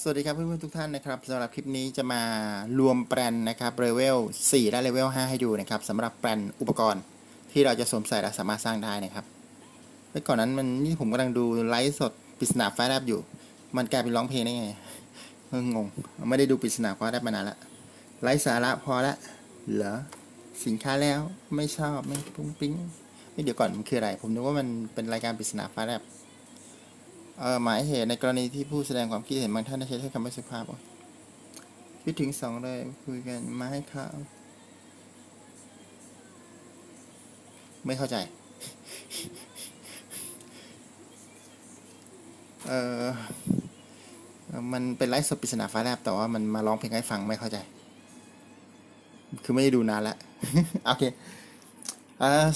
สวัสดีครับเพื่อนๆทุกท่านนะครับสำหรับคลิปนี้จะมารวมแปลนนะครับเลเวล4และเลเวล5ให้ดูนะครับสำหรับแปลนอุปกรณ์ที่เราจะสวมใส่และสามารถสร้างได้นะครับแล้ก่อนนั้นมันนี่ผมกำลังดูไลฟ์สดปริศนาฟ้าแลบอยู่ มันกลายเป็นร้องเพลงได้ไงเอองงไม่ได้ดูปริศนาฟ้าแลบมานานละไร้สาระพอละเหรอสินค้าแล้วไม่ชอบไม่ปุ้งปิ้งไม่เดี๋ยวก่อนมันคืออะไร ผมนึกว่ามันเป็นรายการปริศนาฟ้าแลบ หมายเหตุในกรณีที่ผู้แสดงความคิดเห็นบางท่านได้ใช้ถ้อยคำไม่สุภาพอะคิดถึงสองเลยคุยกันมาให้ข่าวไม่เข้าใจ เออมันเป็นไลฟ์สดปริศนาฟ้าแลบแต่ว่ามันมาร้องเพลงให้ฟังไม่เข้าใจ คือไม่ได้ดูนานละ โอเค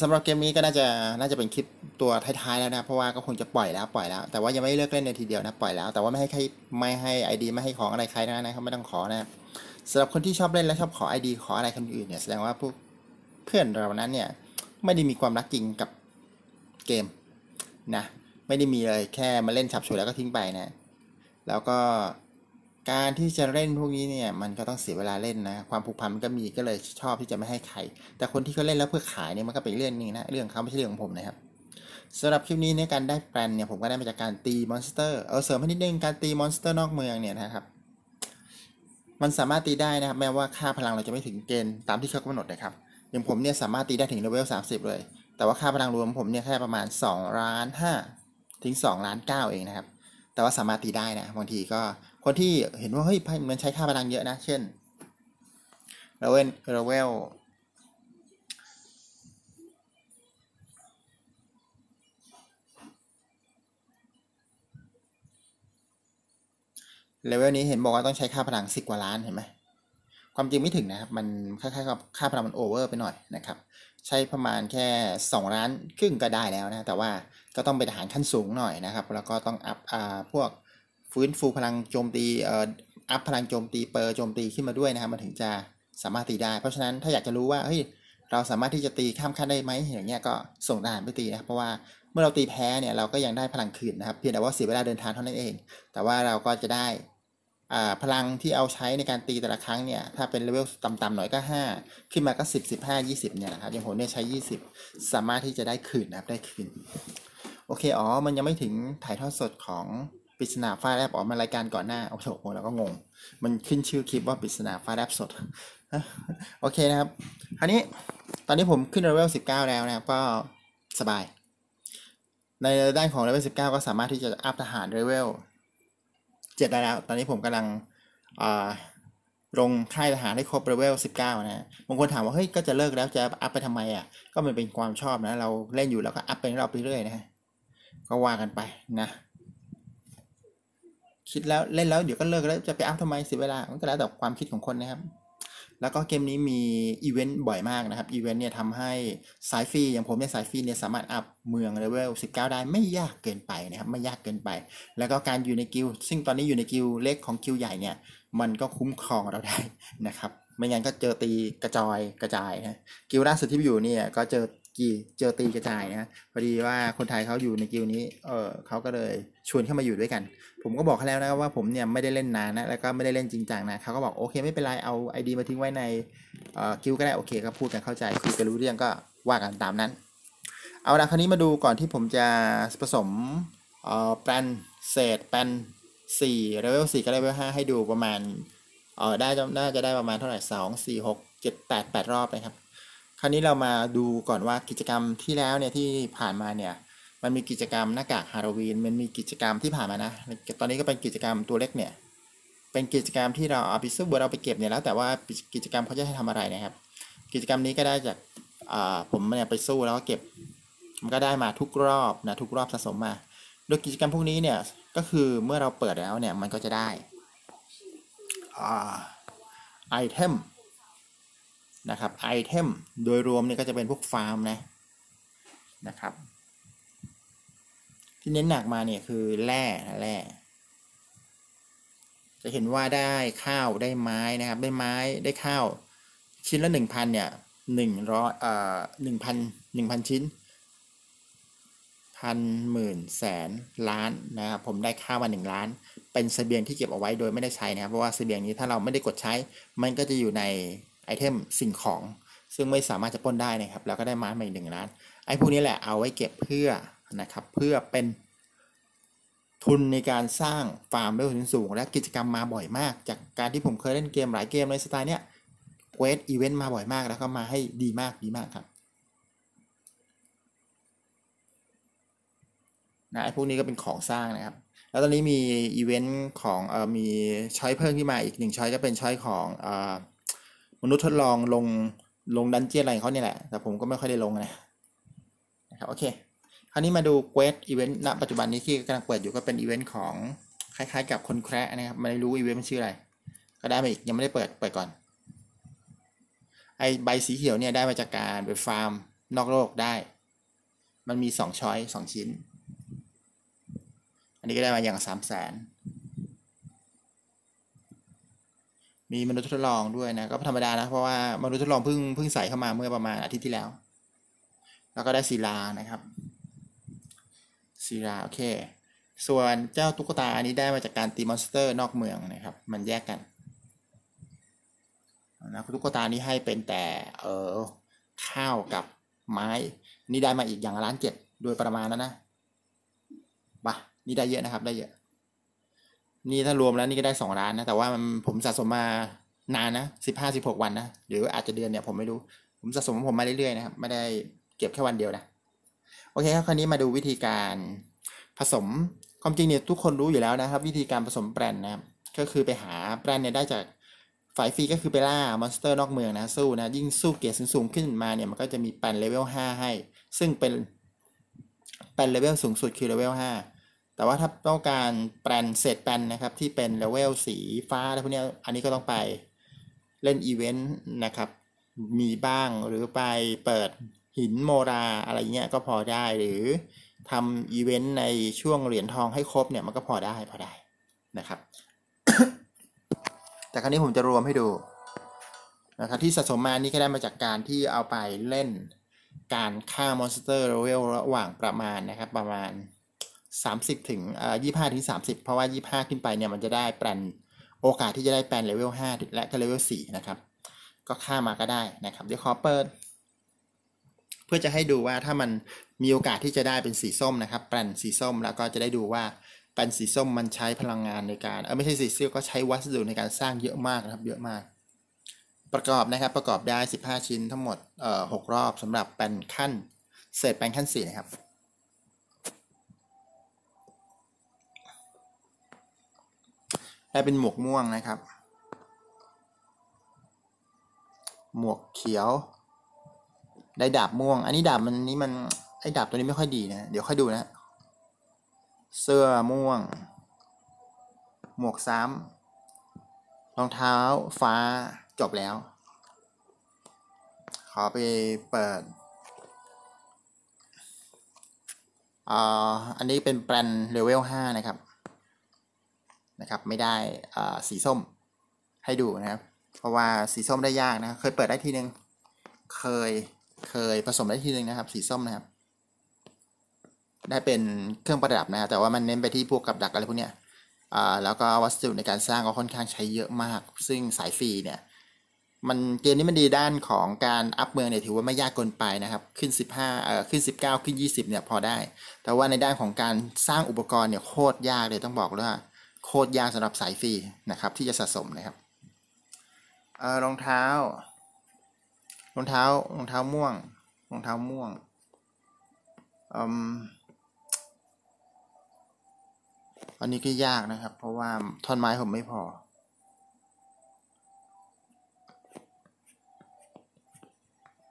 สำหรับเกมนี้ก็น่าจะน่าจะเป็นคลิปตัวท้ายๆแล้วนะเพราะว่าก็คงจะปล่อยแล้วปล่อยแล้ว แต่ว่ายังไม่เลิกเล่นในทีเดียวนะปล่อยแล้วแต่ว่าไม่ให้ใครไม่ให้ไอดีไม่ให้ของอะไรใครนะนะครับไม่ต้องขอนะสำหรับคนที่ชอบเล่นและชอบขอไอดีขออะไรคนอื่นเนี่ยแสดงว่าพวกเพื่อนเรานั้นเนี่ยไม่ได้มีความรักจริงกับเกมนะไม่ได้มีเลยแค่มาเล่นฉับฉวยแล้วก็ทิ้งไปนะ แล้วก็ การที่จะเล่นพวกนี้เนี่ยมันก็ต้องเสียเวลาเล่นนะความผูกพันมันก็มีก็เลยชอบที่จะไม่ให้ใคร แต่คนที่เขาเล่นแล้วเพื่อขายเนี่ยมันก็เป็นเรื่องนึงนะเรื่องเขาไม่ใช่เรื่องของผมนะครับสำหรับคลิปนี้ในการได้แปลนเนี่ยผมก็ได้มาจากการตี monster เอาเสริมให้นิดนึงการตี monster นอกเมืองเนี่ยนะครับ มันสามารถตีได้นะครับแม้ว่าค่าพลังเราจะไม่ถึงเกณฑ์ตามที่เขากำหนดนะครับอย่างผมเนี่ยสามารถตีได้ถึงเลเวล30 เลย แต่ว่าค่าพลังรวมผมเนี่ยแค่ประมาณ2ล้าน5ถึง2ล้าน9เองนะครับแต่ว่าสามารถตีได้นะบางทีก็คนที่เห็นว่าเฮ้ยไพ่มันใช้ค่าพลังเยอะนะ เช่นเลเวลเลเวลเลเวลนี้เห็นบอกว่าต้องใช้ค่าพลังสิบกว่าล้านเห็นไหมความจริงไม่ถึงนะครับ มันคล้ายๆกับค่าพลังมันโอเวอร์ไปหน่อยนะครับ ใช้ประมาณแค่ 2 ล้านครึ่งก็ได้แล้วนะ แต่ว่าก็ต้องเป็นทหารขั้นสูงหน่อยนะครับ แล้วก็ต้องอัพอ่าพวก ฟื้นฟูพลังโจมตีเอ่ออัพพลังโจมตีเปอร์โจมตีขึ้นมาด้วยนะครับมันถึงจะสามารถตีได้ เพราะฉะนั้นถ้าอยากจะรู้ว่าเฮ้ยเราสามารถที่จะตีข้ามขั้นได้ไหมอย่างเงี้ยก็ส่งทหารไปตีนะครับเพราะว่าเมื่อเราตีแพ้เนี่ยเราก็ยังได้พลังคืนนะครับเพียงแต่ว่าเสียเวลาเดินทางเท่านั้นเอง แต่ว่าเราก็จะได้อ่าพลังที่เอาใช้ในการตีแต่ละครั้งเนี่ยถ้าเป็นเลเวลต่ำๆหน่อยก็ 5 ขึ้นมาก็ 10 15 20เนี่ยนะครับอย่างผมเนี่ยใช้ 20 สามารถที่จะได้คืนนะครับได้คืน โอเคอ๋อมันยังไม่ถึงถ่ายทอดสดของ ปริศนาฟ้าแลบออกมารายการก่อนหน้าโอ้โหเราก็งง มันขึ้นชื่อคลิปว่าปริศนาฟ้าแลบสดโอเคนะครับคราวนี้ตอนนี้ผมขึ้นเลเวล19แล้วนะครับ ก็สบาย ในด้านของเลเวล19ก็สามารถที่จะอัพทหารเลเวล7ได้แล้ว ตอนนี้ผมกำลังอ่าลงค่ายทหารให้ครบเลเวล19นะบางคนถามว่า เฮ้ย ก็จะเลิกแล้วจะอัพไปทำไมอะ ก็มันเป็นความชอบนะ เราเล่นอยู่แล้วก็อัพไปเราไปเรื่อยนะฮะก็ว่ากันไปนะ คิดแล้วเล่นแล้วเดี๋ยวก็เลิกแล้วจะไปอัพทำไมเสียเวลา มันก็แล้วแต่ความคิดของคนนะครับ แล้วก็เกมนี้มีอีเวนต์บ่อยมากนะครับ อีเวนต์เนี่ยทำให้สายฟรีอย่างผมเนี่ยสายฟรีเนี่ยสามารถอัพเมืองเลเวล 19 ได้ไม่ยากเกินไปนะครับ ไม่ยากเกินไป แล้วก็การอยู่ในกิลซึ่งตอนนี้อยู่ในกิลเล็กของกิลใหญ่เนี่ย มันก็คุ้มครองเราได้นะครับ ไม่งั้นก็เจอตีกระจุยกระจายนะ กิลล่าสุดที่อยู่เนี่ยก็เจอกีเจอตีกระจายนะพอดีว่าคนไทยเขาอยู่ในกิลนี้ เออเขาก็เลยชวนเข้ามาอยู่ด้วยกัน ผมก็บอกเขาแล้วนะว่าผมเนี่ยไม่ได้เล่นนานนะแล้วก็ไม่ได้เล่นจริงจังนะเขาก็บอกโอเคไม่เป็นไรเอา ID มาทิ้งไว้ในเอ่อกิลด์ก็ได้โอเคก็พูดกันเข้าใจคุยกันรู้เรื่องก็ว่ากันตามนั้น เอาละคราวนี้มาดูก่อนที่ผมจะผสมแปลนเศษแปลนสี่เลเวลสี่กับเลเวลห้าให้ดูประมาณเออได้น่าจะได้ประมาณเท่าไหร่สองสี่หกเจ็ดแปดแปดรอบนะครับ คราวนี้เรามาดูก่อนว่ากิจกรรมที่แล้วเนี่ยที่ผ่านมาเนี่ย มันมีกิจกรรมหน้ากากฮาโลวีนมันมีกิจกรรมที่ผ่านมานะ ตอนนี้ก็เป็นกิจกรรมตัวเล็กเนี่ย เป็นกิจกรรมที่เราเอาไปซื้อเราไปเก็บเนี่ยแล้วแต่ว่ากิจกรรมเขาจะให้ทำอะไรนะครับ กิจกรรมนี้ก็ได้จากผมเนี่ยไปสู้แล้วก็เก็บ มันก็ได้มาทุกรอบนะทุกรอบสะสมมา โดยกิจกรรมพวกนี้เนี่ยก็คือเมื่อเราเปิดแล้วเนี่ยมันก็จะได้ item นะครับ item โดยรวมเนี่ยก็จะเป็นพวกฟาร์มนะนะครับ ที่เน้นหนักมาเนี่ยคือแร่แร่จะเห็นว่าได้ข้าวได้ไม้นะครับได้ไม้ได้ข้าว ชิ้นละหนึ่งพันเนี่ยหนึ่งร้อยเอ่อหนึ่งพันหนึ่งพันชิ้นพันหมื่นแสนล้านนะครับผมได้ค่าวมาหนึ่งล้าน เป็นเสบียงที่เก็บเอาไว้โดยไม่ได้ใช้นะครับเพราะว่าเสบียงนี้ถ้าเราไม่ได้กดใช้ มันก็จะอยู่ในไอเทมสิ่งของ ซึ่งไม่สามารถจะปล้นได้นะครับแล้วก็ได้ไม้มาใหม่หนึ่งล้านไอ้พวกนี้แหละเอาไว้เก็บเพื่อ นะครับเพื่อเป็นทุนในการสร้างฟาร์มเลเวลสูง และกิจกรรมมาบ่อยมาก จากการที่ผมเคยเล่นเกมหลายเกมในสไตล์เนี้ยquest event มาบ่อยมากแล้วก็มาให้ดีมากดีมากครับนะพวกนี้ก็เป็นของสร้างนะครับ แล้วตอนนี้มีอีเวนต์ของเอ่อมี choice เพิ่มขึ้นมาอีกหนึ่ง choice ก็เป็น choice ของเอ่อมนุษย์ทดลองลงลง dungeon อะไรเขาเนี่ยแหละ แต่ผมก็ไม่ค่อยได้ลงนะนะครับโอเค คราวนี้มาดู quest event ณปัจจุบันนี้ที่กำลังเปิดอยู่ก็เป็นอีเวนต์ของคล้ายๆ กับคนแคระนะครับไม่รู้อีเวนต์มันชื่ออะไร ก็ได้มาอีกยังไม่ได้เปิดเปิดก่อนไอใบสีเขียวเนี่ยได้มาจากการไปฟาร์มนอกโลกได้ มันมีสองช้อยสองชิ้น อันนี้ก็ได้มาอย่างสามแสนมีมนุษย์ทดลองด้วยนะก็ธรรมดานะเพราะว่ามนุษย์ทดลองเพิ่งเพิ่งใส่เข้ามาเมื่อประมาณอาทิตย์ที่แล้ว แล้วก็ได้ศิลานะครับ ศิลาโอเค ส่วนเจ้าตุ๊กตาอันนี้ได้มาจากการตี monster นอกเมืองนะครับ มันแยกกันนะตุ๊กตานี้ให้เป็นแต่เออข้าวกับไม้ นี่ได้มาอีกอย่างละล้านเจ็ดโดยประมาณแล้วนะบะนี่ได้เยอะนะครับได้เยอะ นี่ถ้ารวมแล้วนี่ก็ได้สองล้านนะ แต่ว่ามันผมสะสมมานานนะสิบห้าสิบหกวันนะหรืออาจจะเดือนเนี่ยผมไม่รู้ ผมสะสมของผมมาเรื่อยๆนะครับ ไม่ได้เก็บแค่วันเดียวนะ โอเคครับคราวนี้มาดูวิธีการผสมความจริงเนี่ยทุกคนรู้อยู่แล้วนะครับ วิธีการผสมแปลนนะครับก็คือไปหาแปลนเนี่ยได้จากสายฟรีก็คือไปล่า monster นอกเมืองนะสู้นะยิ่งสู้เกียร์สูงขึ้นมาเนี่ยมันก็จะมีแปลนเลเวล5ให้ ซึ่งเป็นแปลนเลเวลสูงสุดคือเลเวล5แต่ว่าถ้าต้องการแปลนเศษแปลนนะครับที่เป็นเลเวลสีฟ้าอะไรพวกนี้อันนี้ก็ต้องไปเล่นอีเวนต์นะครับมีบ้างหรือไปเปิด หินโมราอะไรเงี้ยก็พอได้หรือทำอีเวนต์ในช่วงเหรียญทองให้ครบเนี่ยมันก็พอได้พอได้นะครับ แต่ครั้งนี้ผมจะรวมให้ดูนะครับที่สะสมมานี่ก็ได้มาจากการที่เอาไปเล่นการฆ่า monster level ระหว่างประมาณนะครับประมาณ 30 ถึงเอ่อ25 ถึง 30 เพราะว่า 25 ขึ้นไปเนี่ยมันจะได้แปลนโอกาสที่จะได้แปลนเลเวล 5 และก็เลเวล 4 นะครับ ก็ค่ามาก็ได้นะครับ เดี๋ยวขอเปิด เพื่อจะให้ดูว่าถ้ามันมีโอกาสที่จะได้เป็นสีส้มนะครับแปลนสีส้มแล้วก็จะได้ดูว่าแปลนสีส้มมันใช้พลังงานในการเออไม่ใช่สีส้มก็ใช้วัสดุในการสร้างเยอะมากนะครับเยอะมาก ประกอบนะครับประกอบได้ 15 ชิ้นทั้งหมดเอ่อ6รอบสำหรับแปลนขั้นเศษแปลนขั้น4นะครับได้เป็นหมวกม่วงนะครับ หมวกเขียว ได้ดาบม่วง อันนี้ดาบมันนี้มันไอ้ดาบตัวนี้ไม่ค่อยดีนะ เดี๋ยวค่อยดูนะ เสื้อม่วง หมวกซ้ำรองเท้าฟ้าจบแล้ว ขอไปเปิดอ่าอันนี้เป็นแปลนเลเวล5นะครับ นะครับ ไม่ได้อ่าสีส้มให้ดูนะครับ เพราะว่าสีส้มได้ยากนะ เคยเปิดได้ทีนึง เคย เคยผสมได้ทีนึงนะครับ สีส้มนะครับ ได้เป็นเครื่องประดับนะแต่ว่ามันเน้นไปที่พวกกับดักอะไรพวกเนี้ยอ่าแล้วก็วัสดุในการสร้างก็ค่อนข้างใช้เยอะมาก ซึ่งสายฟรีเนี่ยมันเกมนี้มันดีด้านของการอัพเมืองเนี่ยถือว่าไม่ยากเกินไปนะครับ ขึ้น 15เอ่อขึ้น 19 ขึ้น 20เนี่ยพอได้ แต่ว่าในด้านของการสร้างอุปกรณ์เนี่ยโคตรยากเลยต้องบอกเลยว่าโคตรยากสำหรับสายฟรีนะครับที่จะสะสมนะครับเอ่อรองเท้า รองเท้ารองเท้าม่วงรองเท้าม่วงอืมอันนี้ก็ยากนะครับ เพราะว่าท่อนไม้ผมไม่พอ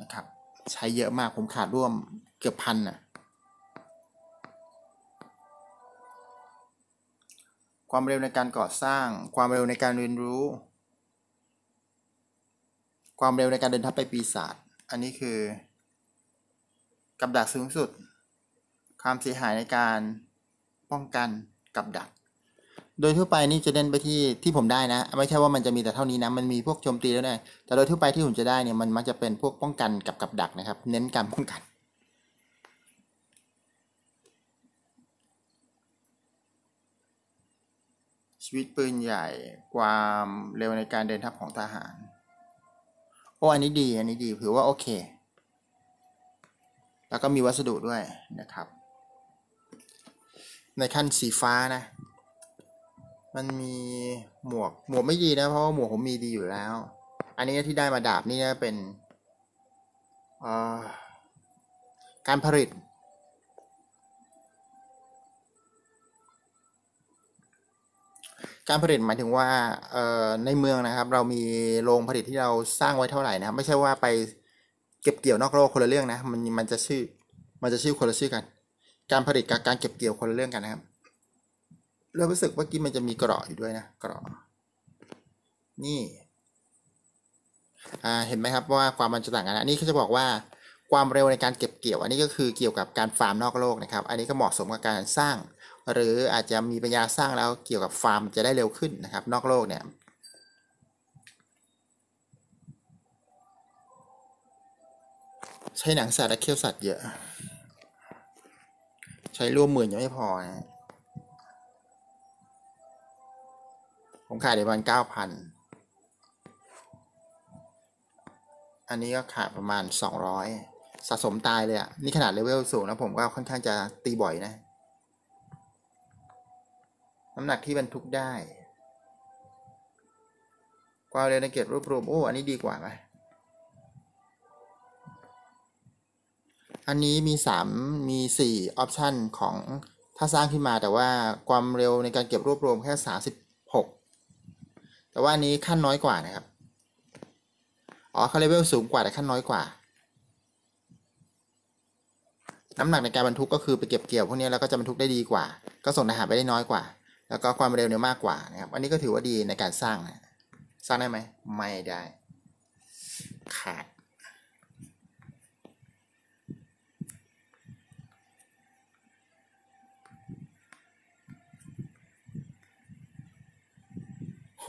นะครับ ใช้เยอะมากผมขาดร่วมเกือบพันน่ะ ความเร็วในการก่อสร้าง ความเร็วในการเรียนรู้ ความเร็วในการเดินทัพไปปีศาจอันนี้คือ กับดักสูงสุด ความเสียหายในการป้องกันกับดัก โดยทั่วไปนี่จะเน้นไปที่ที่ผมได้นะ ไม่ใช่ว่ามันจะมีแต่เท่านี้นะ มันมีพวกโจมตีแล้วนะแต่โดยทั่วไปที่ผมจะได้เนี่ยมันมักจะเป็นพวกป้องกันกับกับดักนะครับ เน้นการป้องกันชีวิตปืนใหญ่ความเร็วในการเดินทัพของทหาร โอ้อันนี้ดี อันนี้ดีถือว่าโอเค แล้วก็มีวัสดุด้วยนะครับ ในขั้นสีฟ้านะ มันมีหมวก หมวกไม่ดีนะ เพราะว่าหมวกผมมีดีอยู่แล้ว อันนี้ที่ได้มาดาบนี่นะเป็นการผลิต การผลิตหมายถึงว่าในเมืองนะครับ เรามีโรงผลิตที่เราสร้างไว้เท่าไหร่นะครับ ไม่ใช่ว่าไปเก็บเกี่ยวนอกโลกคนละเรื่องนะมันมันจะชื่อมันจะชื่อคนละชื่อกัน การผลิตกับการเก็บเกี่ยวคนละเรื่องกันนะครับเรารู้สึกว่ากี้มันจะมีกรออยู่ด้วยนะกรอนี่อ่าเห็นไหมครับว่าความมันจะต่างกันอันนี้เขาจะบอกว่าความเร็วในการเก็บเกี่ยว อันนี้ก็คือเกี่ยวกับการฟาร์มนอกโลกนะครับ อันนี้ก็เหมาะสมกับการสร้าง หรืออาจจะมีปัญญาสร้างแล้วเกี่ยวกับฟาร์มจะได้เร็วขึ้นนะครับ นอกโลกเนี่ยใช้หนังสัตว์และเคี้ยวสัตว์เยอะ ใช้ร่วมหมื่นยังไม่พอนะผมขายได้ประมาณเก้าพันอันนี้ก็ขาดประมาณสองร้อยสะสมตายเลยอะ่ะนี่ขนาดเลเวลสูงแล้วผมก็ค่อนข้างจะตีบ่อยนะ น้ำหนักที่บรรทุกได้ ความเร็วในเกตรวบรวมโอ้ อันนี้ดีกว่าไหมอันนี้มีสามมีสี่ออปชันของถ้าสร้างขึ้นมาแต่ว่าความเร็วในการเก็บรวบรวมแค่สาสิบหกแต่ว่าอันนี้ขั้นน้อยกว่านะครับ อ๋อเขาเลเวลสูงกว่าแต่ขั้นน้อยกว่า น้ำหนักในการบรรทุกก็คือไปเก็บเกี่ยวพวกนี้แล้วก็จะบรรทุกได้ดีกว่า ก็ส่งทหารไปได้น้อยกว่า แล้วก็ความเร็วเนี่ยมากกว่านะครับ อันนี้ก็ถือว่าดีในการสร้างนะสร้างได้ไหมไม่ได้ ขาด โห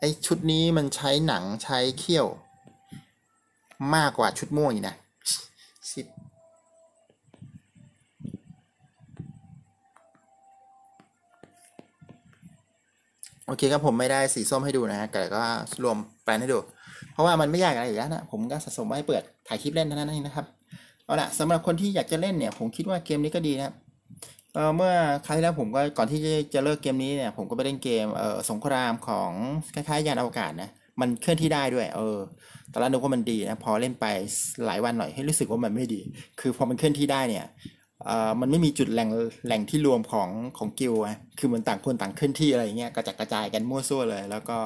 ไอชุดนี้มันใช้หนังใช้เขี้ยว มากกว่าชุดม่วงอีกนะ โอเคครับผมไม่ได้สีส้มให้ดูนะฮะแต่ก็รวมแปลนให้ดู เพราะว่ามันไม่ยากอะไรอยู่แล้วนะผมก็สะสมไว้เปิดถ่ายคลิปเล่นเท่านั้นเองนะครับเอาละสำหรับคนที่อยากจะเล่นเนี่ย ผมคิดว่าเกมนี้ก็ดีนะเเมื่อครั้งที่แล้วผมก็ก่อนที่จะเลิกเกมนี้เนี่ยผมก็ไปเล่นเกมเออสงครามของคล้ายๆยานอวกาศนะมันเคลื่อนที่ได้ด้วย เออตอนแรกนึกว่ามันดีนะพอเล่นไปหลายวันหน่อยให้รู้สึกว่ามันไม่ดี คือพอมันเคลื่อนที่ได้เนี่ย มันไม่มีจุดแหล่งแหล่งที่รวมของของกิลอะคือมันต่างคนต่างเคลื่อนที่อะไรเงี้ยกระจัดกระจายกันมั่วซั่วเลย แล้วก็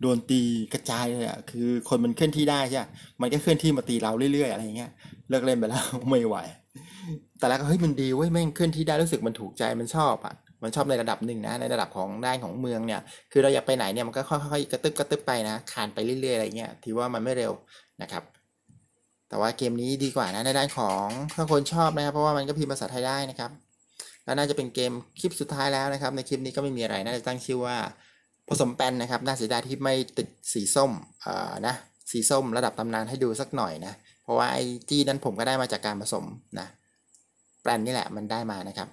โดนตีกระจายเลยอะคือคนมันเคลื่อนที่ได้ใช่ไหมมันก็เคลื่อนที่มาตีเราเรื่อยๆอะไรเงี้ยเลิกเล่นไปแล้วไม่ไหว แต่แล้วก็เฮ้ยมันดีเว้ยแม่งเคลื่อนที่ได้รู้สึกมันถูกใจมันชอบอะมันชอบในระดับหนึ่งนะในระดับของด้านของเมืองเนี่ย คือเราอยากไปไหนเนี่ยมันก็ค่อยๆกระตึบกระตึบไปนะคานไปเรื่อยๆอะไรเงี้ยถือว่ามันไม่เร็วนะครับ แต่ว่าเกมนี้ดีกว่านะในด้านของถ้าคนชอบนะครับ เพราะว่ามันก็พิมพ์ภาษาไทยได้นะครับแล้วน่าจะเป็นเกมคลิปสุดท้ายแล้วนะครับ ในคลิปนี้ก็ไม่มีอะไรน่าจะตั้งชื่อว่าผสมแปนนะครับ น่าเสียดายที่ไม่ติดสีส้มเอ่อนะสีส้มระดับตำนานให้ดูสักหน่อยนะ เพราะว่าไอจีนั้นผมก็ได้มาจากการผสมนะแปลนนี่แหละมันได้มานะครับ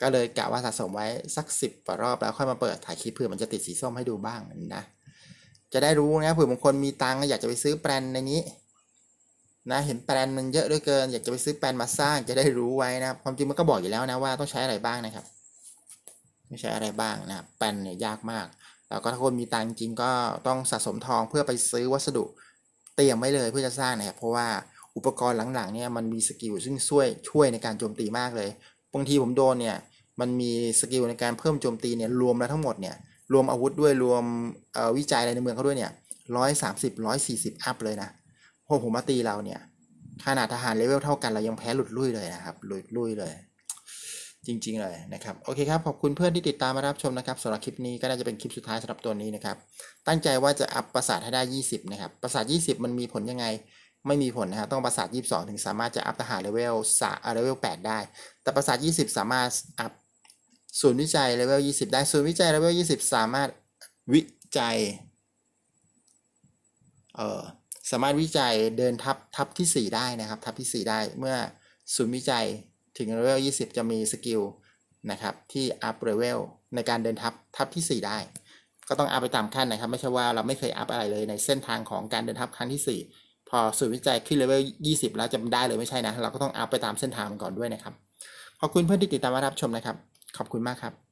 ก็เลยกะว่าสะสมไว้สักสิบกว่ารอบแล้วค่อยมาเปิดถ่ายคลิปเพื่อมันจะติดสีส้มให้ดูบ้างนะ จะได้รู้นะเผื่อบางคนมีตังค์อยากจะไปซื้อแปลนในนี้ นะเห็นแปลนมันเยอะด้วยเกิน อยากจะไปซื้อแปลนมาสร้างจะได้รู้ไว้นะความจริงมันก็บอกอยู่แล้วนะว่าต้องใช้อะไรบ้างนะครับไม่ใช้อะไรบ้างนะแปลนเนี่ยยากมาก แล้วก็ถ้าคนมีตังจริงก็ต้องสะสมทองเพื่อไปซื้อวัสดุเตรียมไว้เลยเพื่อจะสร้างนะครับเพราะว่าอุปกรณ์หลังๆเนี่ยมันมี skill ซึ่งช่วยช่วยในการโจมตีมากเลยบางทีผมโดนเนี่ยมันมี skill ในการเพิ่มโจมตีเนี่ยรวมแล้วทั้งหมดเนี่ยรวมอาวุธด้วยรวมวิจัยอะไรในเมืองเขาด้วยเนี่ยร้อยสามสิบร้อยสี่สิบอัพเลยนะ พวกผมมาตีเราเนี่ยขนาดทหาร level เท่ากันเรายังแพ้หลุดลุ่ยเลยนะครับ หลุดลุ่ยเลย จริง ๆ เลยนะครับ โอเคครับ ขอบคุณเพื่อนที่ติดตามมารับชมนะครับสำหรับคลิปนี้ก็น่าจะเป็นคลิปสุดท้ายสำหรับตัวนี้นะครับ ตั้งใจว่าจะอัพปราสาทให้ได้ 20 นะครับ ปราสาท 20 มันมีผลยังไง ไม่มีผลนะครับ ต้องปราสาท 22 ถึงสามารถจะอัพทหาร level สา level 8 ได้ แต่ปราสาท 20 สามารถอัพศูนย์วิจัยเลเวล 20 ได้ ศูนย์วิจัยเลเวล 20 สามารถวิจัย เอ่อ สามารถวิจัยเดินทัพทัพที่ 4 ได้นะครับ ทัพที่ 4 ได้เมื่อศูนย์วิจัยถึง level 20 จะมี skill นะครับที่อัพ level ในการเดินทัพทัพที่ 4 ได้ ก็ต้องอัพไปตามขั้นนะครับ ไม่ใช่ว่าเราไม่เคยอัพอะไรเลยในเส้นทางของการเดินทัพครั้งที่ 4 พอศูนย์วิจัยขึ้น level 20 แล้วจะได้เลยไม่ใช่นะ เราก็ต้องอัพไปตามเส้นทางมันก่อนด้วยนะครับ ขอบคุณเพื่อนที่ติดตามรับชมนะครับ ขอบคุณมากครับ